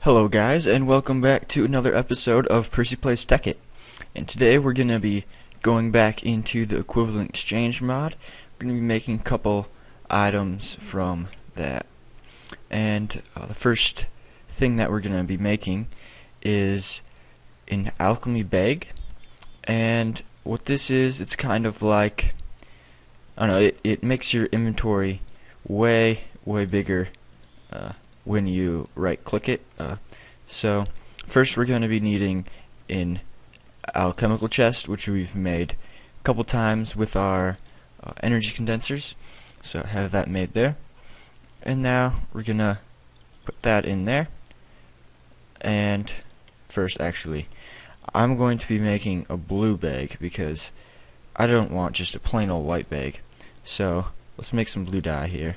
Hello guys, and welcome back to another episode of Percy Plays Tekkit. And today we're going to be going back into the equivalent exchange mod. We're going to be making a couple items from that. And uh, the first thing that we're going to be making is an alchemy bag. And what this is, it's kind of like, I don't know, it, it makes your inventory way, way bigger uh, when you right click it. Uh, so first we're going to be needing an alchemical chest which we've made a couple times with our uh, energy condensers. So have that made there. And now we're going to put that in there. And first actually I'm going to be making a blue bag because I don't want just a plain old white bag. So let's make some blue dye here.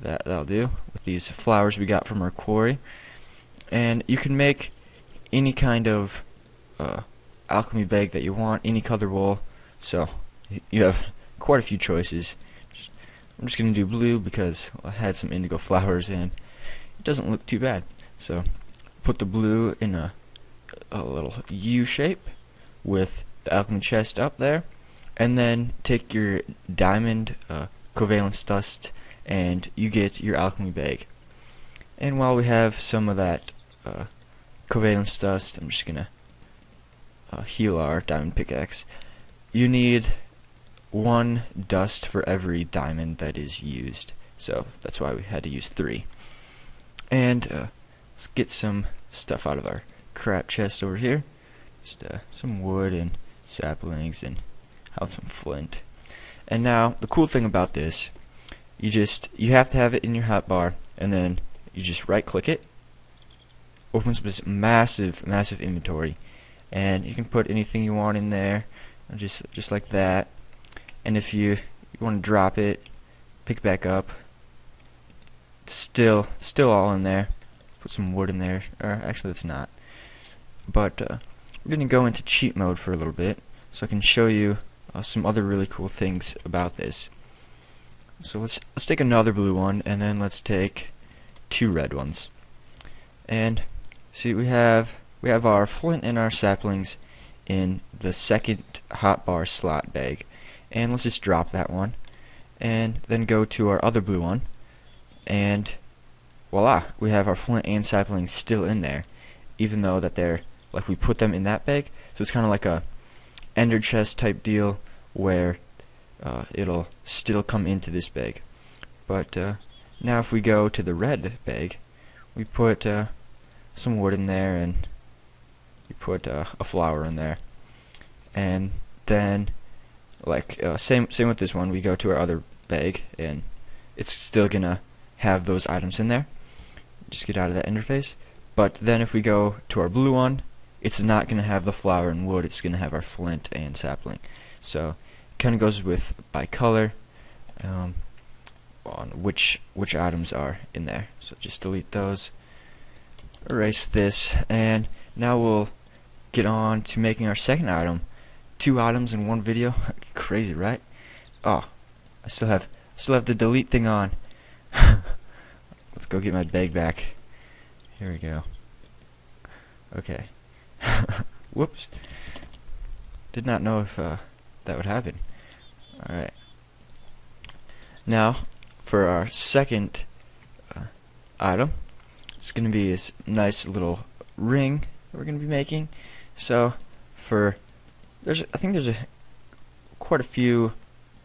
That that'll do with these flowers we got from our quarry. And you can make any kind of uh, alchemy bag that you want any color wool. So you have quite a few choices. I'm just gonna do blue because I had some indigo flowers and it doesn't look too bad. So put the blue in a, a little U shape with the alchemy chest up there and then take your diamond uh, covalence dust and you get your alchemy bag. And while we have some of that uh, covalence dust, I'm just gonna uh, heal our diamond pickaxe. You need one dust for every diamond that is used, so that's why we had to use three. And uh, let's get some stuff out of our crap chest over here. Just uh, some wood and saplings and have some flint. And now the cool thing about this you just you have to have it in your hotbar and then you just right click it opens up this massive massive inventory and you can put anything you want in there just just like that and if you, you want to drop it pick it back up still still all in there put some wood in there or actually it's not but uh, we're gonna go into cheat mode for a little bit so I can show you uh, some other really cool things about this so let's let's take another blue one, and then let's take two red ones. And see, we have we have our flint and our saplings in the second hotbar slot bag. And let's just drop that one, and then go to our other blue one, and voila, we have our flint and saplings still in there, even though that they're like we put them in that bag. So it's kind of like a ender chest type deal where uh, it'll still come into this bag. But uh, now if we go to the red bag, we put uh, some wood in there and we put uh, a flower in there. And then, like, uh, same, same with this one, we go to our other bag and it's still gonna have those items in there. Just get out of that interface. But then if we go to our blue one, it's not going to have the flower and wood, it's going to have our flint and sapling. So kind of goes with by color um, on which which items are in there. So just delete those, erase this, and now we'll get on to making our second item. Two items in one video, crazy, right? Oh, I still have still have the delete thing on. Let's go get my bag back. Here we go. Okay. Whoops. Did not know if uh, that would happen. Alright. Now, for our second uh, item, it's going to be this nice little ring we're going to be making. So, for there's I think there's a quite a few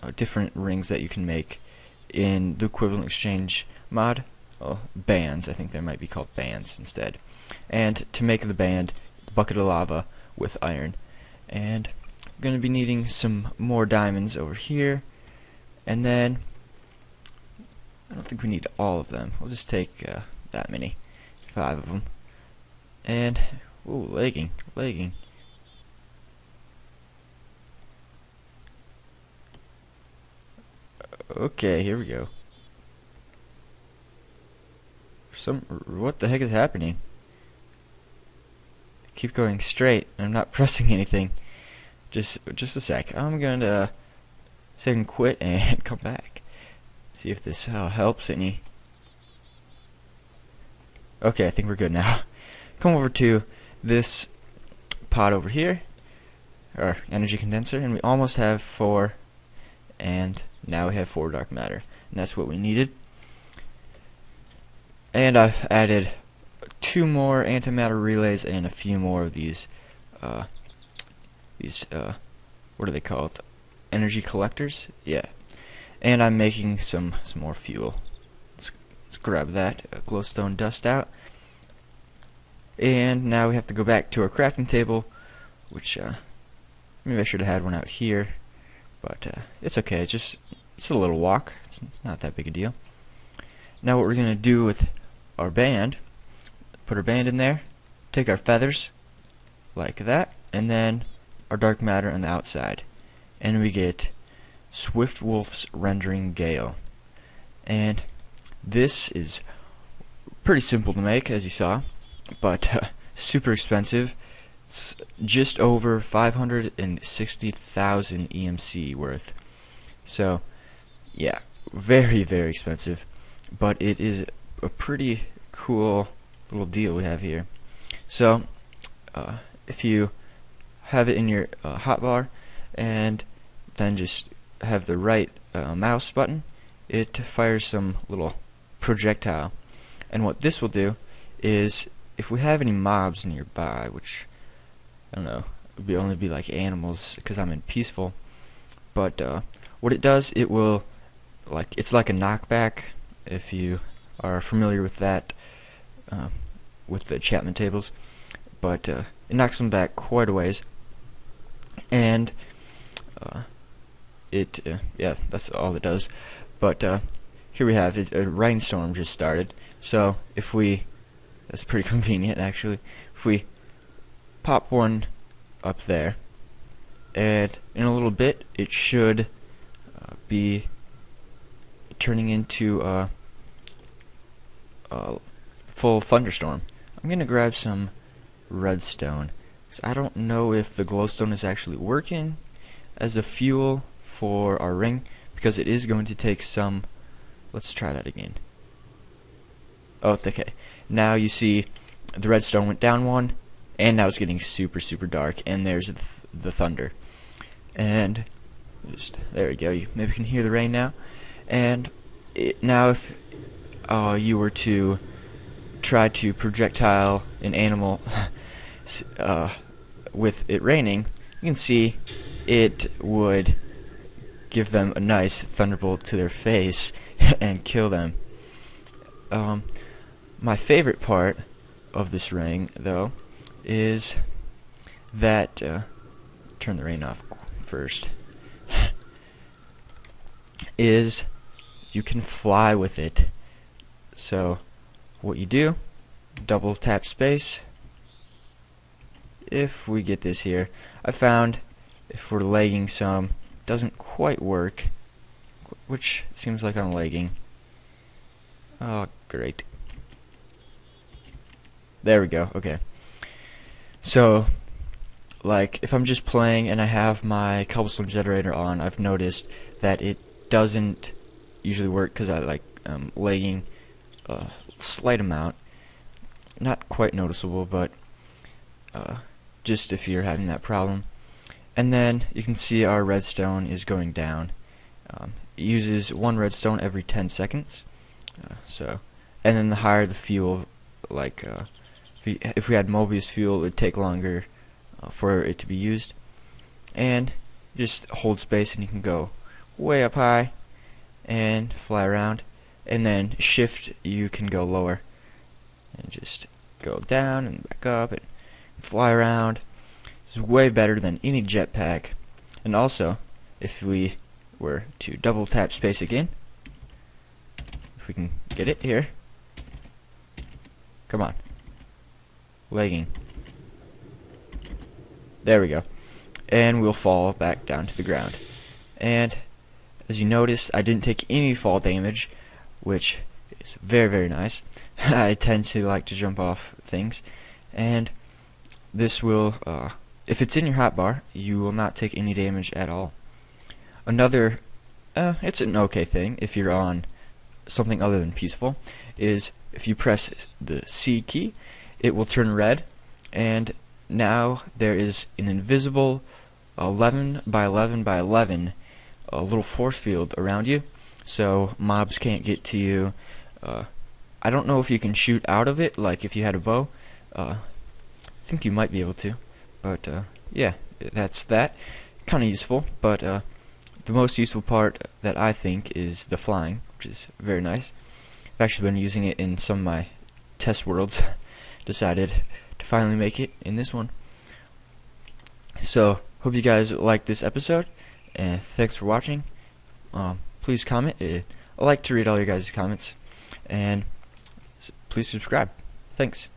uh, different rings that you can make in the equivalent exchange mod. Oh, bands, I think they might be called bands instead. And to make the band, bucket of lava with iron. And I'm going to be needing some more diamonds over here. And then, I don't think we need all of them. We'll just take uh, that many. Five of them. And, ooh, lagging, lagging. Okay, here we go. Some, what the heck is happening? Keep going straight. I'm not pressing anything. Just just a sec. I'm going to save and quit and come back. See if this uh, helps any. Okay, I think we're good now. Come over to this pod over here, our energy condenser, and we almost have four, and now we have four dark matter, and that's what we needed. And I've added two more antimatter relays and a few more of these, uh, these, uh, what are they called? Energy collectors? Yeah. And I'm making some, some more fuel. Let's, let's grab that uh, glowstone dust out. And now we have to go back to our crafting table, which, uh, maybe I should have had one out here, but, uh, it's okay, it's just, it's a little walk, it's not that big a deal. Now what we're going to do with our band, put our band in there, take our feathers, like that, and then our dark matter on the outside. And we get Swiftwolf's Rendering Gale. And this is pretty simple to make, as you saw but uh, super expensive. It's just over 560,000 EMC worth. So, yeah, very, very expensive. But it is a pretty cool little deal we have here. So, uh, if you have it in your uh, hotbar and then just have the right uh, mouse button, it fires some little projectile. And what this will do is if we have any mobs nearby, which I don't know, it would only be like animals because I'm in peaceful. But uh, what it does, it will like it's like a knockback. If you are familiar with that, uh, with the enchantment tables, but uh, it knocks them back quite a ways, and uh, it uh, yeah, that's all it does. But uh, here we have it, a rainstorm just started. So if we that's pretty convenient, actually. If we pop one up there, and in a little bit, it should uh, be turning into a, a full thunderstorm. I'm going to grab some redstone. Cause I don't know if the glowstone is actually working as a fuel for our ring, because it is going to take some... Let's try that again. Oh, okay. Now you see the redstone went down one, and now it's getting super, super dark, and there's th the thunder. And just there we go. You maybe can hear the rain now. And it, now, if uh, you were to try to projectile an animal uh, with it raining, you can see it would give them a nice thunderbolt to their face and kill them. Um, my favorite part of this ring, though, is that uh, turn the rain off first. is you can fly with it. So what you do, double tap space. If we get this here, I found if we're lagging some, doesn't quite work, which seems like I'm lagging. Oh, great. There we go. Okay. So, like, if I'm just playing and I have my cobblestone generator on, I've noticed that it doesn't usually work because I like um, lagging a slight amount. Not quite noticeable, but uh, just if you're having that problem. And then you can see our redstone is going down. Um, it uses one redstone every 10 seconds. Uh, so, and then the higher the fuel, like uh, we, if we had Mobius fuel, it would take longer uh, for it to be used. And just hold space and you can go way up high and fly around. And then shift, you can go lower and just go down and back up and fly around. It's way better than any jetpack. And also, if we were to double tap space again, if we can get it here, come on lagging. There we go. And we'll fall back down to the ground. And as you noticed, I didn't take any fall damage, which is very, very nice. I tend to like to jump off things. And this will, uh, if it's in your hotbar, you will not take any damage at all. Another uh, it's an okay thing if you're on something other than peaceful, is if you press the C key, it will turn red, and now there is an invisible 11 by 11 by 11 a little force field around you, so mobs can't get to you. Uh, I don't know if you can shoot out of it, like if you had a bow. Uh, I think you might be able to, but uh, yeah, that's that. Kind of useful, but uh, the most useful part that I think is the flying, which is very nice. I've actually been using it in some of my test worlds. Decided to finally make it in this one. So, hope you guys like this episode, and thanks for watching. Um, please comment. Uh, I like to read all your guys' comments. And please subscribe. Thanks.